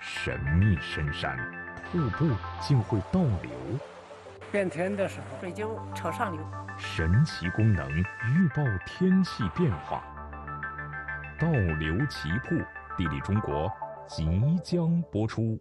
神秘深山，瀑布竟会倒流。变天的时候，水就朝上流。神奇功能预报天气变化。倒流奇瀑，地理中国即将播出。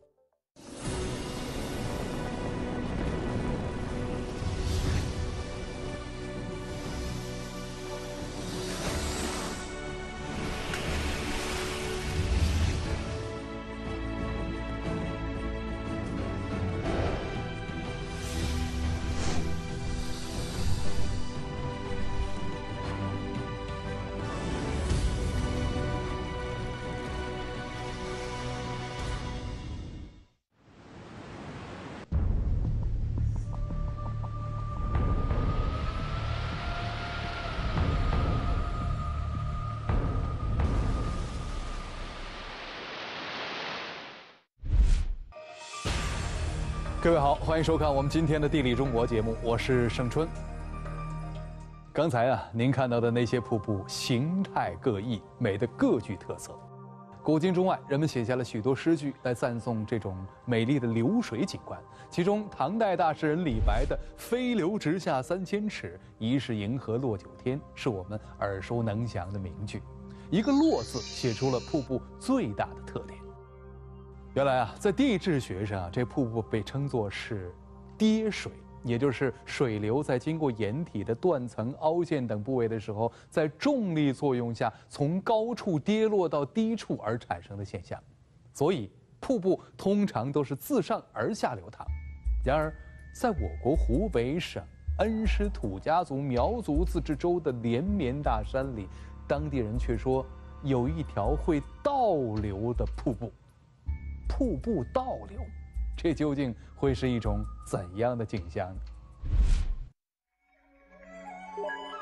各位好，欢迎收看我们今天的《地理中国》节目，我是盛春。刚才啊，您看到的那些瀑布形态各异，美的各具特色。古今中外，人们写下了许多诗句来赞颂这种美丽的流水景观。其中，唐代大诗人李白的“飞流直下三千尺，疑是银河落九天”是我们耳熟能详的名句。一个“落”字，写出了瀑布最大的特点。原来啊，在地质学上啊，这瀑布被称作是跌水，也就是水流在经过岩体的断层、凹陷等部位的时候，在重力作用下从高处跌落到低处而产生的现象。所以，瀑布通常都是自上而下流淌。然而，在我国湖北省恩施土家族苗族自治州的连绵大山里，当地人却说有一条会倒流的瀑布。瀑布倒流，这究竟会是一种怎样的景象呢？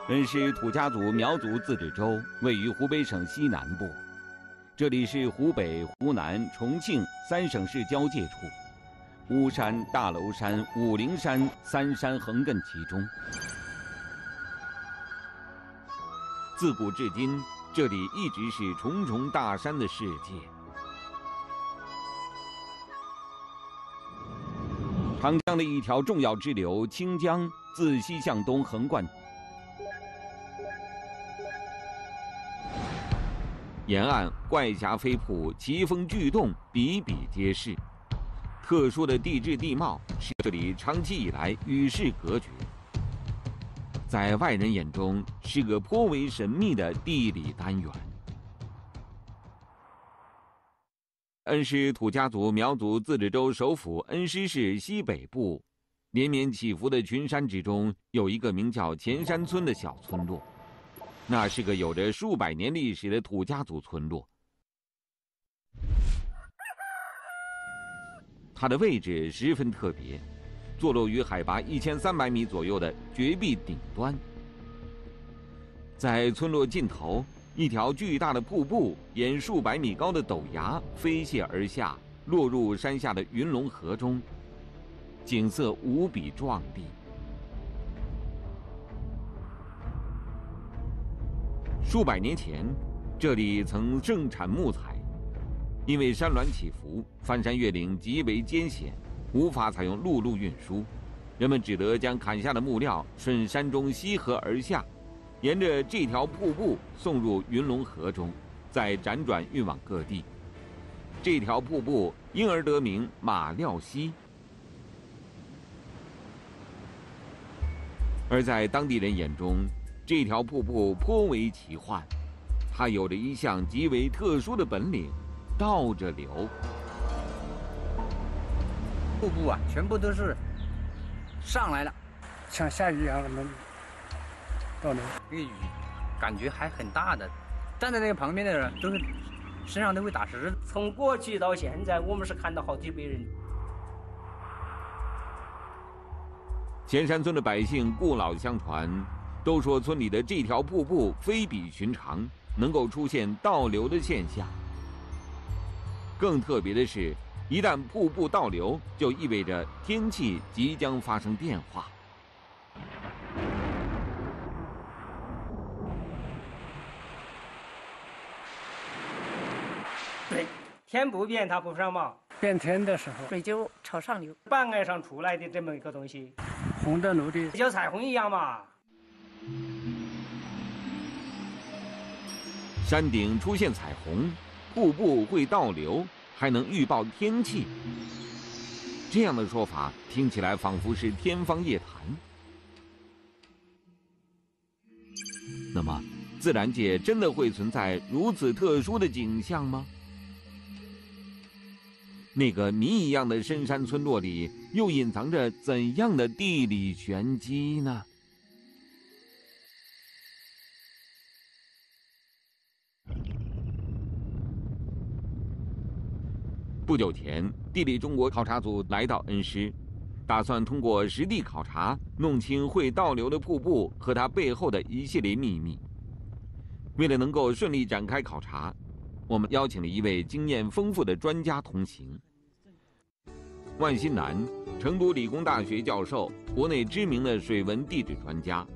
恩施土家族苗族自治州位于湖北省西南部，这里是湖北、湖南、重庆三省市交界处，巫山、大娄山、武陵山三山横亘其中。自古至今，这里一直是重重大山的世界。长江的一条重要支流清江自西向东横贯，沿岸怪峡飞瀑、奇峰巨洞比比皆是。特殊的地质地貌使这里长期以来与世隔绝，在外人眼中是个颇为神秘的地理单元。恩施土家族苗族自治州首府恩施市西北部，连绵起伏的群山之中，有一个名叫前山村的小村落。那是个有着数百年历史的土家族村落。它的位置十分特别，坐落于海拔一千三百米左右的绝壁顶端，在村落尽头。一条巨大的瀑布沿数百米高的陡崖飞泻而下，落入山下的云龙河中，景色无比壮丽。数百年前，这里曾盛产木材，因为山峦起伏，翻山越岭极为艰险，无法采用陆路运输，人们只得将砍下的木料顺山中溪河而下。沿着这条瀑布送入云龙河中，再辗转运往各地。这条瀑布因而得名马料溪。而在当地人眼中，这条瀑布颇为奇幻，它有着一项极为特殊的本领——倒着流。瀑布啊，全部都是上来了，像下雨一样的。倒流，这个雨感觉还很大的，站在那个旁边的人都是身上都会打湿。从过去到现在，我们是看到好几百人。前山村的百姓故老相传，都说村里的这条瀑布非比寻常，能够出现倒流的现象。更特别的是，一旦瀑布倒流，就意味着天气即将发生变化。对，天不变它不上嘛。变天的时候，水就朝上流。半岸上出来的这么一个东西，红的绿的，像彩虹一样嘛。山顶出现彩虹，瀑布会倒流，还能预报天气。这样的说法听起来仿佛是天方夜谭。那么，自然界真的会存在如此特殊的景象吗？那个谜一样的深山村落里，又隐藏着怎样的地理玄机呢？不久前，地理中国考察组来到恩施，打算通过实地考察，弄清会倒流的瀑布和它背后的一系列秘密。为了能够顺利展开考察，我们邀请了一位经验丰富的专家同行。万新南，成都理工大学教授，国内知名的水文地质专家。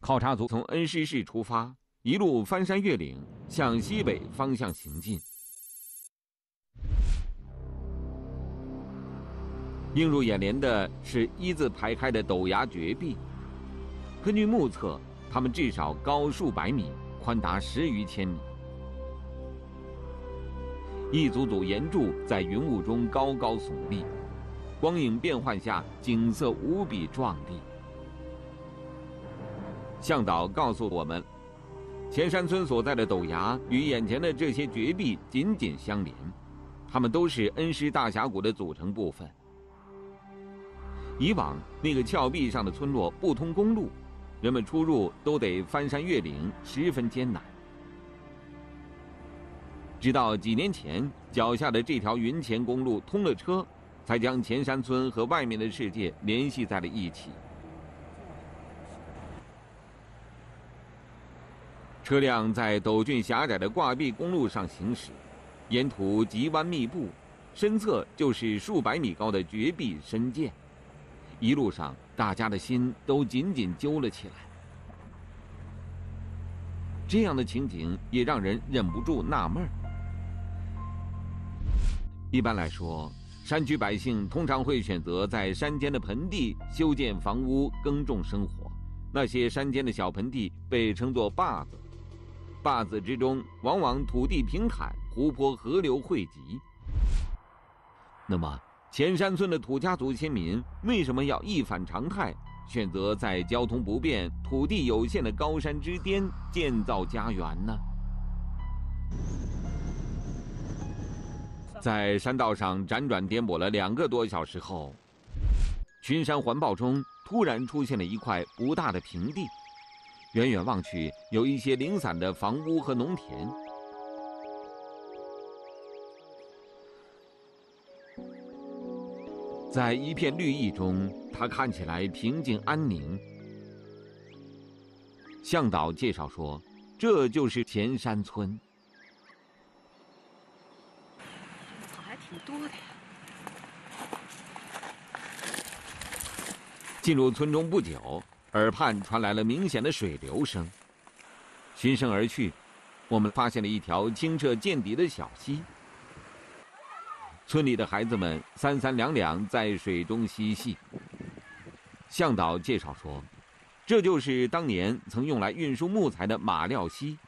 考察组从恩施市出发，一路翻山越岭，向西北方向行进。映入眼帘的是一字排开的陡崖绝壁。根据目测，它们至少高数百米，宽达十余千米。一组组岩柱在云雾中高高耸立，光影变幻下，景色无比壮丽。向导告诉我们，前山村所在的陡崖与眼前的这些绝壁紧紧相连，它们都是恩施大峡谷的组成部分。以往那个峭壁上的村落不通公路，人们出入都得翻山越岭，十分艰难。直到几年前，脚下的这条云前公路通了车，才将前山村和外面的世界联系在了一起。车辆在陡峻狭窄的挂壁公路上行驶，沿途急弯密布，身侧就是数百米高的绝壁深涧。一路上，大家的心都紧紧揪了起来。这样的情景也让人忍不住纳闷。一般来说，山区百姓通常会选择在山间的盆地修建房屋、耕种生活。那些山间的小盆地被称作坝子，坝子之中往往土地平坦，湖泊、河流汇集。那么，前山村的土家族先民为什么要一反常态，选择在交通不便、土地有限的高山之巅建造家园呢？在山道上辗转颠簸了两个多小时后，群山环抱中突然出现了一块不大的平地，远远望去，有一些零散的房屋和农田。在一片绿意中，它看起来平静安宁。向导介绍说：“这就是前山村。”草还挺多的呀。进入村中不久，耳畔传来了明显的水流声。循声而去，我们发现了一条清澈见底的小溪。村里的孩子们三三两两在水中嬉戏。向导介绍说，这就是当年曾用来运输木材的马料溪。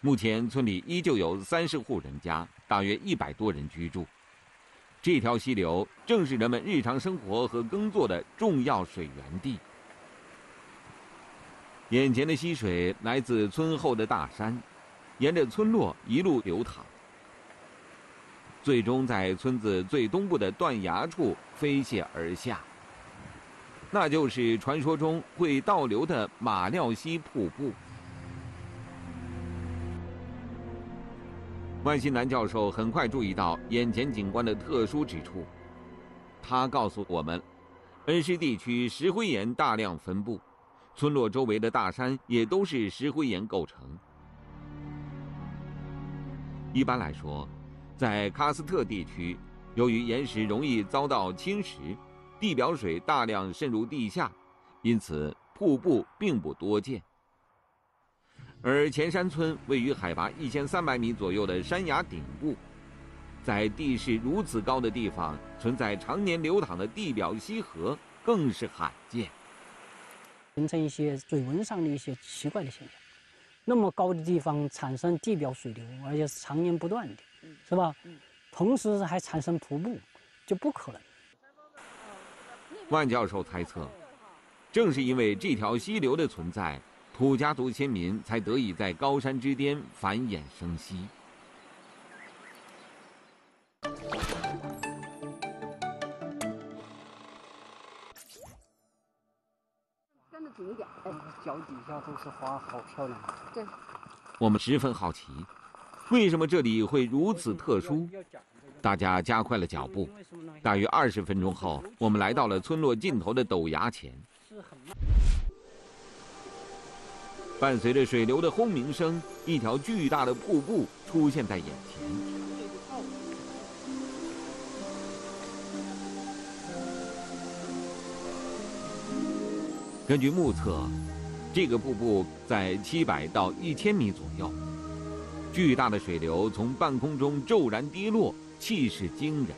目前村里依旧有三十户人家，大约一百多人居住。这条溪流正是人们日常生活和耕作的重要水源地。眼前的溪水来自村后的大山，沿着村落一路流淌。最终在村子最东部的断崖处飞泻而下，那就是传说中会倒流的马料溪瀑布。万新南教授很快注意到眼前景观的特殊之处，他告诉我们，恩施地区石灰岩大量分布，村落周围的大山也都是石灰岩构成。一般来说。在喀斯特地区，由于岩石容易遭到侵蚀，地表水大量渗入地下，因此瀑布并不多见。而前山村位于海拔一千三百米左右的山崖顶部，在地势如此高的地方，存在常年流淌的地表溪河，更是罕见。形成一些水文上的一些奇怪的现象。那么高的地方产生地表水流，而且是常年不断的，是吧？同时还产生瀑布，就不可能。万教授猜测，正是因为这条溪流的存在，土家族先民才得以在高山之巅繁衍生息。跟着紧一点。哎，脚底下都是花，好漂亮。对，我们十分好奇，为什么这里会如此特殊？大家加快了脚步。大约二十分钟后，我们来到了村落尽头的陡崖前。伴随着水流的轰鸣声，一条巨大的瀑布出现在眼前。根据目测，这个瀑布在七百到一千米左右。巨大的水流从半空中骤然跌落，气势惊人。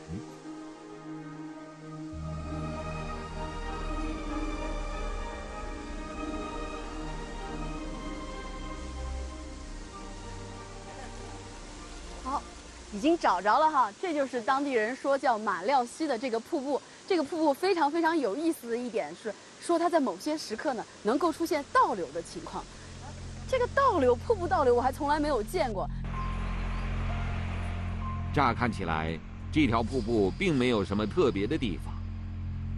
已经找着了哈，这就是当地人说叫马料溪的这个瀑布。这个瀑布非常非常有意思的一点是，说它在某些时刻呢能够出现倒流的情况。这个倒流，瀑布倒流，我还从来没有见过。乍看起来，这条瀑布并没有什么特别的地方，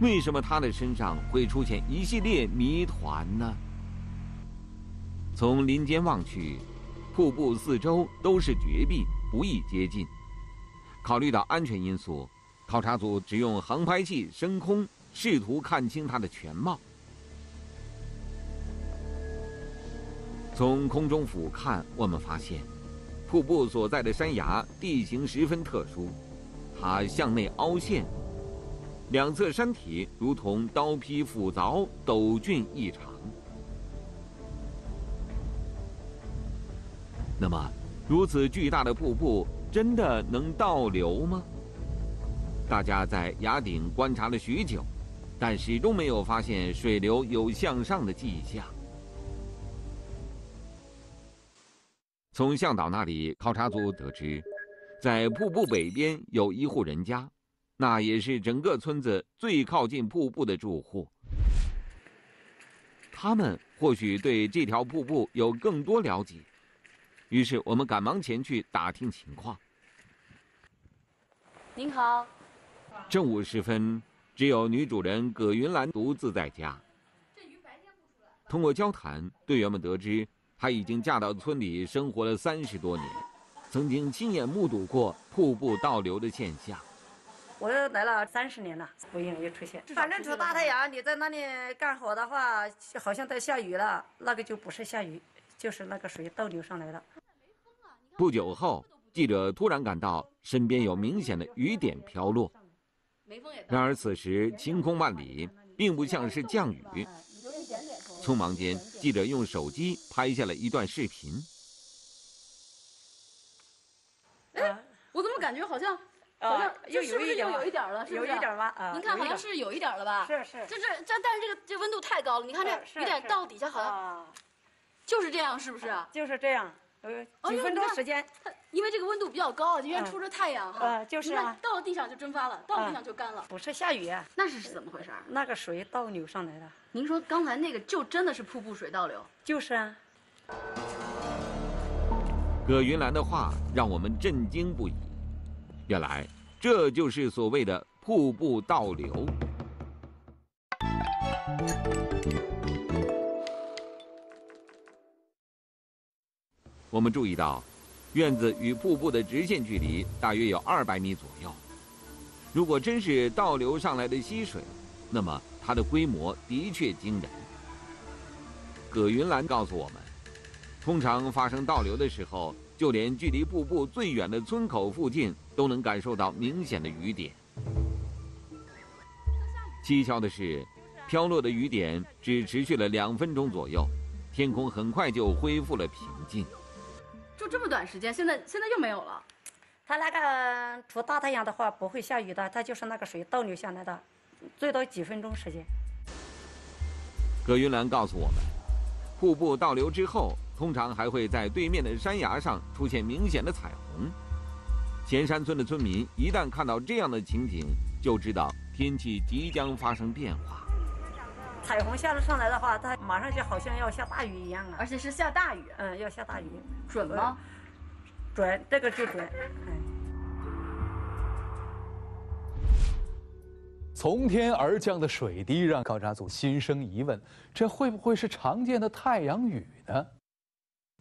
为什么它的身上会出现一系列谜团呢？从林间望去，瀑布四周都是绝壁，不易接近。考虑到安全因素，考察组只用航拍器升空，试图看清它的全貌。从空中俯瞰，我们发现，瀑布所在的山崖地形十分特殊，它向内凹陷，两侧山体如同刀劈斧凿，陡峻异常。那么，如此巨大的瀑布真的能倒流吗？大家在崖顶观察了许久，但始终没有发现水流有向上的迹象。从向导那里，考察组得知，在瀑布北边有一户人家，那也是整个村子最靠近瀑布的住户。他们或许对这条瀑布有更多了解，于是我们赶忙前去打听情况。您好，正午时分，只有女主人葛云兰独自在家。通过交谈，队员们得知。她已经嫁到村里生活了三十多年，曾经亲眼目睹过瀑布倒流的现象。我来了三十年了，不应该出现。反正出大太阳，你在那里干活的话，好像在下雨了，那个就不是下雨，就是那个水倒流上来了。不久后，记者突然感到身边有明显的雨点飘落，然而此时晴空万里，并不像是降雨。匆忙间，记者用手机拍下了一段视频。哎，我怎么感觉好像，好像又是不是又有一点了？是不是？有一点吧？啊，您看，好像是有一点了吧？是是。这这这，但是这个这温度太高了，你看这有点到底下好像，就是这样，是不是？就是这样，呃，几分钟时间。它因为这个温度比较高，因为出着太阳哈。啊，就是啊。到了地上就蒸发了，到了地上就干了。不是下雨。那是怎么回事？那个水倒流上来的。您说刚才那个就真的是瀑布水倒流？就是啊。葛云兰的话让我们震惊不已，原来这就是所谓的瀑布倒流。我们注意到，院子与瀑布的直线距离大约有二百米左右。如果真是倒流上来的溪水，那么它的规模的确惊人。葛云兰告诉我们，通常发生倒流的时候，就连距离瀑布最远的村口附近都能感受到明显的雨点。蹊跷的是，飘落的雨点只持续了两分钟左右，天空很快就恢复了平静。就这么短时间，现在现在又没有了。它那个出大太阳的话不会下雨的，它就是那个水倒流下来的，最多几分钟时间。葛云兰告诉我们，瀑布倒流之后，通常还会在对面的山崖上出现明显的彩虹。前山村的村民一旦看到这样的情景，就知道天气即将发生变化。彩虹下了上来的话，它马上就好像要下大雨一样啊！而且是下大雨，嗯，要下大雨，准吗？准，这个就准。从天而降的水滴让考察组心生疑问：这会不会是常见的太阳雨呢？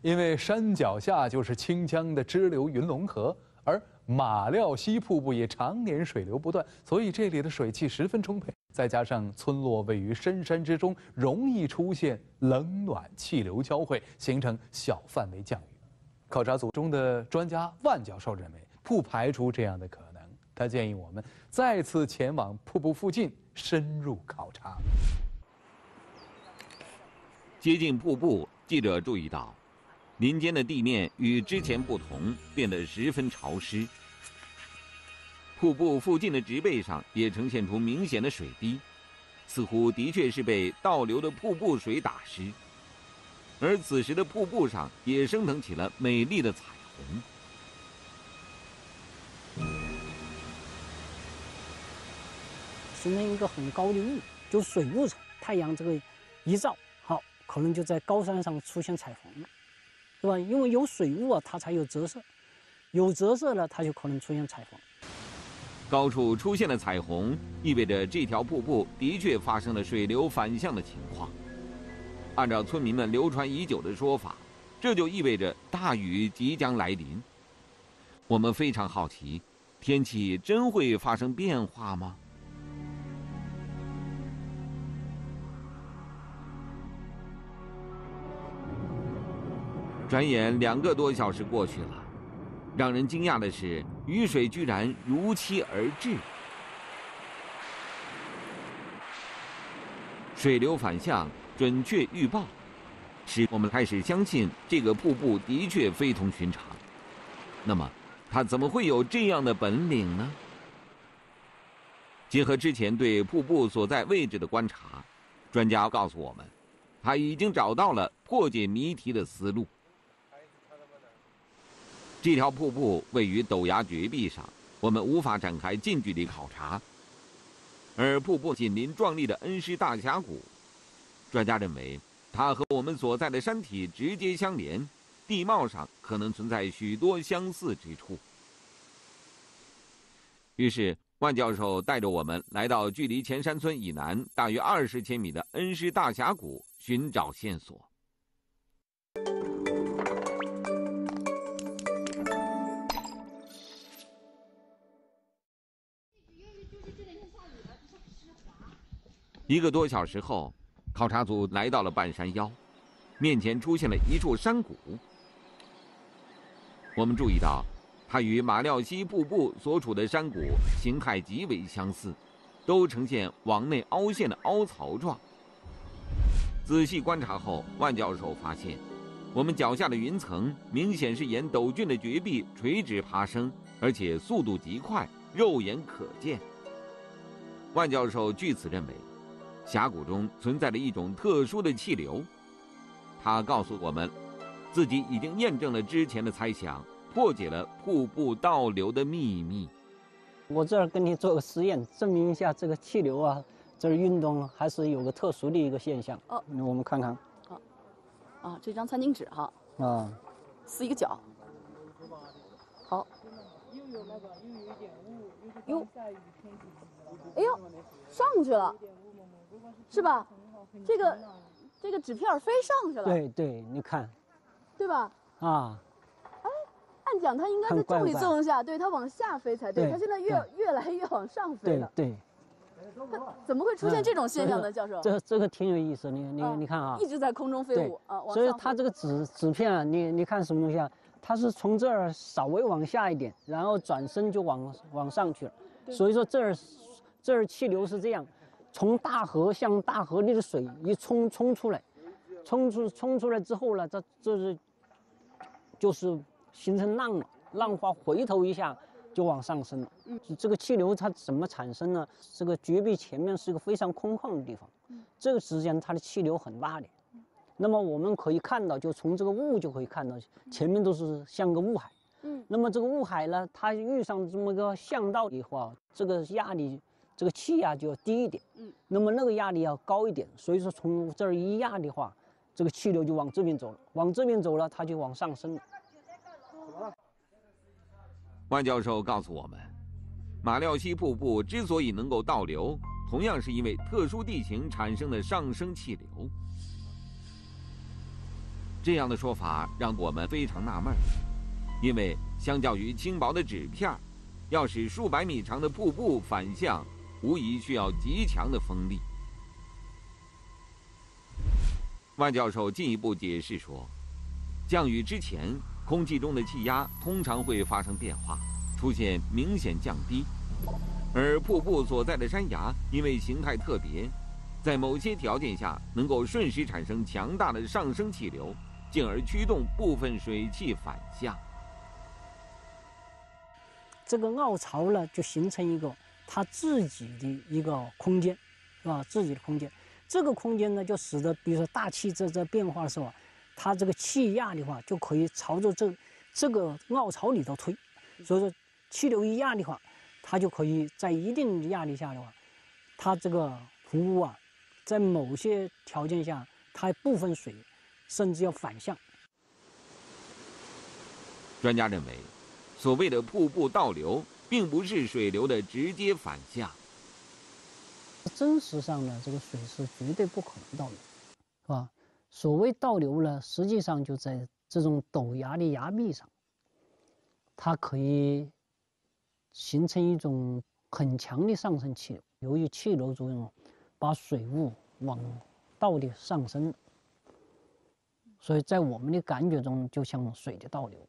因为山脚下就是清江的支流云龙河，而马料溪瀑布也常年水流不断，所以这里的水汽十分充沛。再加上村落位于深山之中，容易出现冷暖气流交汇，形成小范围降雨。考察组中的专家万教授认为，不排除这样的可能。他建议我们再次前往瀑布附近深入考察。接近瀑布，记者注意到，林间的地面与之前不同，变得十分潮湿。瀑布附近的植被上也呈现出明显的水滴，似乎的确是被倒流的瀑布水打湿。而此时的瀑布上也升腾起了美丽的彩虹。形成一个很高的雾，就水雾层。太阳这个一照，好，可能就在高山上出现彩虹了，是吧？因为有水雾啊，它才有折射，有折射了，它就可能出现彩虹。高处出现了彩虹，意味着这条瀑布的确发生了水流反向的情况。按照村民们流传已久的说法，这就意味着大雨即将来临。我们非常好奇，天气真会发生变化吗？转眼两个多小时过去了，让人惊讶的是，雨水居然如期而至。水流反向，准确预报，使我们开始相信这个瀑布的确非同寻常。那么，它怎么会有这样的本领呢？结合之前对瀑布所在位置的观察，专家告诉我们，他已经找到了破解谜题的思路。这条瀑布位于陡崖绝壁上，我们无法展开近距离考察。而瀑布紧邻壮丽的恩施大峡谷，专家认为它和我们所在的山体直接相连，地貌上可能存在许多相似之处。于是，万教授带着我们来到距离前山村以南大约二十千米的恩施大峡谷，寻找线索。一个多小时后，考察组来到了半山腰，面前出现了一处山谷。我们注意到，它与马料溪瀑布所处的山谷形态极为相似，都呈现往内凹陷的凹槽状。仔细观察后，万教授发现，我们脚下的云层明显是沿陡峻的绝壁垂直爬升，而且速度极快，肉眼可见。万教授据此认为。峡谷中存在着一种特殊的气流，他告诉我们，自己已经验证了之前的猜想，破解了瀑布倒流的秘密。我这儿跟你做个实验，证明一下这个气流啊，这儿运动还是有个特殊的一个现象。哦，我们看看。好，啊，这张餐巾纸哈。啊。撕一个角。好。又有那个，又有一点雾，又下雨天气。哎呦，上去了。是吧？这个这个纸片飞上去了。对对，你看，对吧？啊，哎，按讲它应该在重力作用下，对它往下飞才对。它现在越越来越往上飞了。对。它怎么会出现这种现象呢，教授？这这个挺有意思，你你你看啊，一直在空中飞舞啊。所以它这个纸纸片啊，你你看什么东西啊？它是从这儿稍微往下一点，然后转身就往往上去了。所以说这儿这儿气流是这样。从大河向大河里的水一冲冲出来，冲出冲出来之后呢，这这是就是形成浪了，浪花回头一下就往上升了。嗯，这个气流它怎么产生呢？这个绝壁前面是一个非常空旷的地方，这个时间它的气流很大的。那么我们可以看到，就从这个雾就可以看到，前面都是像个雾海。嗯，那么这个雾海呢，它遇上这么个巷道以后啊，这个压力，这个气压就要低一点。嗯，那么那个压力要高一点，所以说从这儿一压的话，这个气流就往这边走了，往这边走了，它就往上升了。万教授告诉我们，马料溪瀑布之所以能够倒流，同样是因为特殊地形产生的上升气流。这样的说法让我们非常纳闷。因为相较于轻薄的纸片要使数百米长的瀑布反向，无疑需要极强的风力。万教授进一步解释说，降雨之前，空气中的气压通常会发生变化，出现明显降低，而瀑布所在的山崖因为形态特别，在某些条件下能够瞬时产生强大的上升气流，进而驱动部分水汽反向。这个凹槽呢，就形成一个它自己的一个空间，是吧？自己的空间，这个空间呢，就使得比如说大气在在变化的时候，它这个气压的话，就可以朝着这这个凹槽里头推。所以说，气流一压的话，它就可以在一定压力下的话，它这个瀑布啊，在某些条件下，它部分水甚至要反向。专家认为。所谓的瀑布倒流，并不是水流的直接反向。真实上呢，这个水是绝对不可能倒流，是吧？所谓倒流呢，实际上就在这种陡崖的崖壁上，它可以形成一种很强的上升气流，由于气流作用，把水雾往倒的上升，所以在我们的感觉中，就像水的倒流。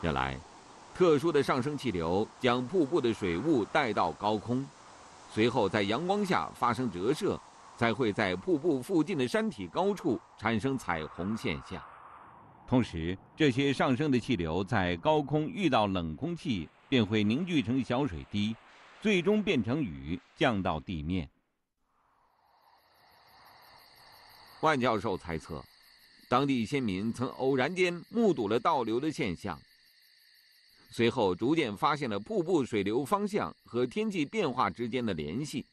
原来，特殊的上升气流将瀑布的水雾带到高空，随后在阳光下发生折射，才会在瀑布附近的山体高处产生彩虹现象。同时，这些上升的气流在高空遇到冷空气，便会凝聚成小水滴，最终变成雨降到地面。万教授猜测，当地先民曾偶然间目睹了倒流的现象。随后逐渐发现了瀑布水流方向和天气变化之间的联系，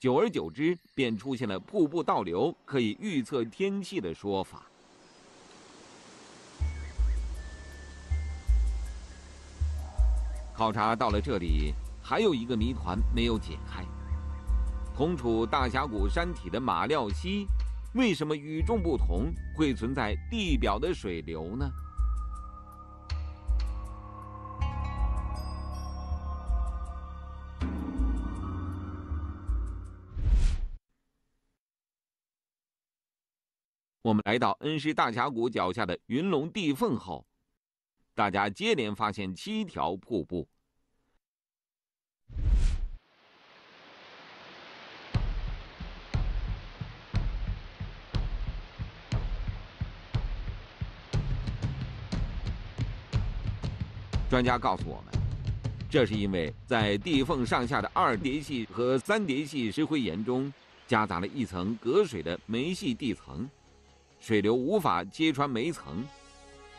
久而久之，便出现了瀑布倒流可以预测天气的说法。考察到了这里，还有一个谜团没有解开：同处大峡谷山体的马料溪，为什么与众不同，会存在地表的水流呢？我们来到恩施大峡谷脚下的云龙地缝后，大家接连发现七条瀑布。专家告诉我们，这是因为在地缝上下的二叠系和三叠系石灰岩中，夹杂了一层隔水的煤系地层。水流无法揭穿煤层，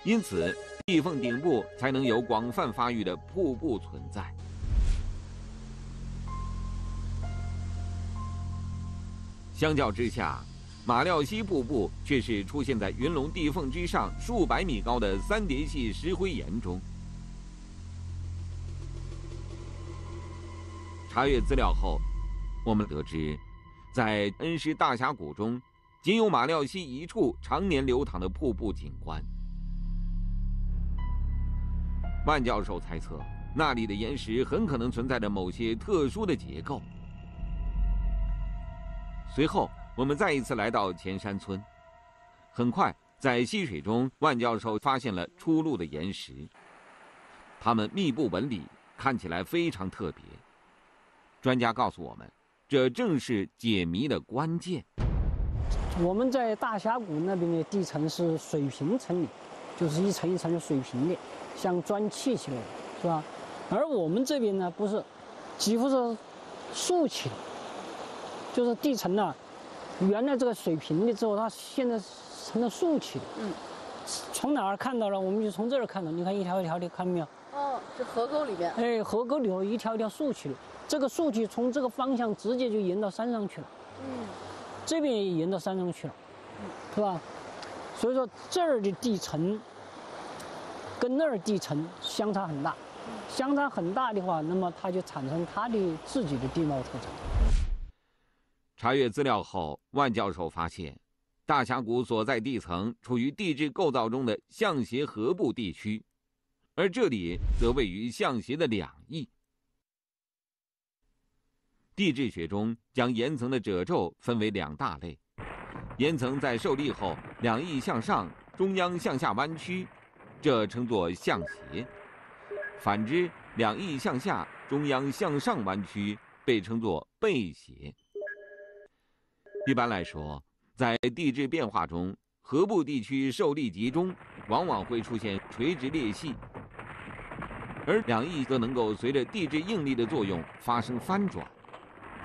因此地缝顶部才能有广泛发育的瀑布存在。相较之下，马料溪瀑布却是出现在云龙地缝之上数百米高的三叠系石灰岩中。查阅资料后，我们得知，在恩施大峡谷中。仅有马料溪一处常年流淌的瀑布景观。万教授猜测，那里的岩石很可能存在着某些特殊的结构。随后，我们再一次来到前山村。很快，在溪水中，万教授发现了出露的岩石。它们密布纹理，看起来非常特别。专家告诉我们，这正是解谜的关键。我们在大峡谷那边的地层是水平层理，就是一层一层的水平的，像砖砌起来的，是吧？而我们这边呢，不是，几乎是竖起的，就是地层呢，原来这个水平的之后，它现在成了竖起的。嗯。从哪儿看到了？我们就从这儿看到。你看一条一条的，看到没有？哦，这河沟里边。哎，河沟里头一条一条竖起的，这个数据从这个方向直接就延到山上去了。嗯。这边也延到山上去了，嗯是吧？所以说这儿的地层跟那儿地层相差很大，相差很大的话，那么它就产生它的自己的地貌特征。查阅资料后，万教授发现，大峡谷所在地层处于地质构造中的向斜河部地区，而这里则位于向斜的两翼。地质学中将岩层的褶皱分为两大类，岩层在受力后两翼向上、中央向下弯曲，这称作向斜；反之，两翼向下、中央向上弯曲，被称作背斜。一般来说，在地质变化中，河部地区受力集中，往往会出现垂直裂隙，而两翼则能够随着地质应力的作用发生翻转。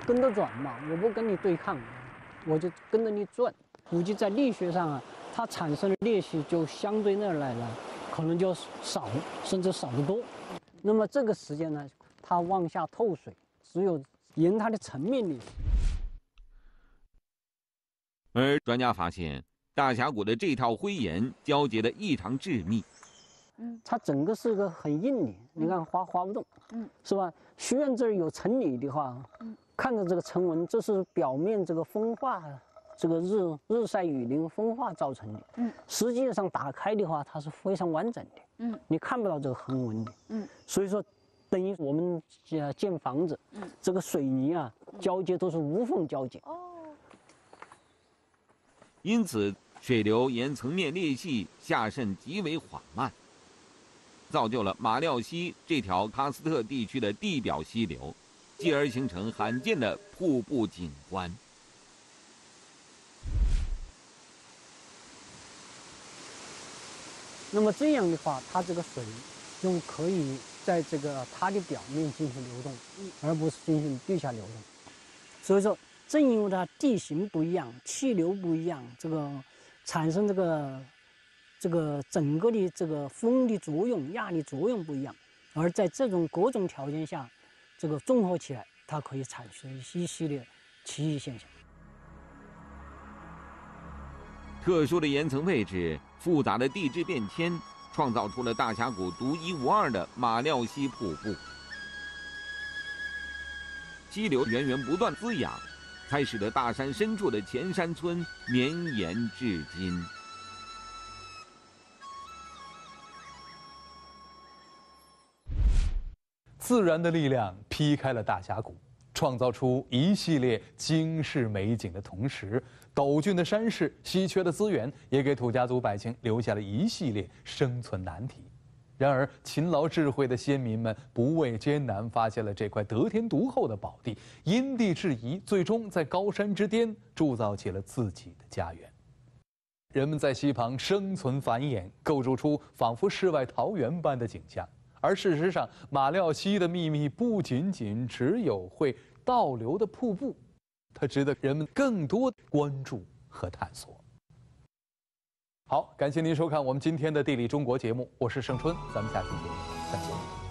跟着转嘛，我不跟你对抗，我就跟着你转。估计在力学上啊，它产生的裂隙就相对那儿来了，可能就少，甚至少得多。那么这个时间呢，它往下透水，只有沿它的层面力。而专家发现，大峡谷的这套灰岩交结的异常致密。嗯，它整个是个很硬的，你看滑滑不动，嗯，是吧？学院这儿有层理的话，嗯。看着这个层纹，这是表面这个风化，这个日日晒雨淋风化造成的。嗯，实际上打开的话，它是非常完整的。嗯，你看不到这个横纹的。嗯，所以说，等于我们建建房子，嗯，这个水泥啊，交接都是无缝交接。哦。因此，水流沿层面裂隙下渗极为缓慢，造就了马料溪这条喀斯特地区的地表溪流。继而形成罕见的瀑布景观。那么这样的话，它这个水就可以在这个它的表面进行流动，而不是进行地下流动。所以说，正因为它地形不一样，气流不一样，这个产生这个这个整个的这个风的作用、压力作用不一样，而在这种各种条件下。这个综合起来，它可以产生一系列奇异现象。特殊的岩层位置、复杂的地质变迁，创造出了大峡谷独一无二的马料溪瀑布。溪流源源不断滋养，才使得大山深处的前山村绵延至今。自然的力量劈开了大峡谷，创造出一系列惊世美景的同时，陡峻的山势、稀缺的资源也给土家族百姓留下了一系列生存难题。然而，勤劳智慧的先民们不畏艰难，发现了这块得天独厚的宝地，因地制宜，最终在高山之巅铸造起了自己的家园。人们在溪旁生存繁衍，构筑出仿佛世外桃源般的景象。而事实上，马料溪的秘密不仅仅只有会倒流的瀑布，它值得人们更多关注和探索。好，感谢您收看我们今天的《地理中国》节目，我是盛春，咱们下期节目再见。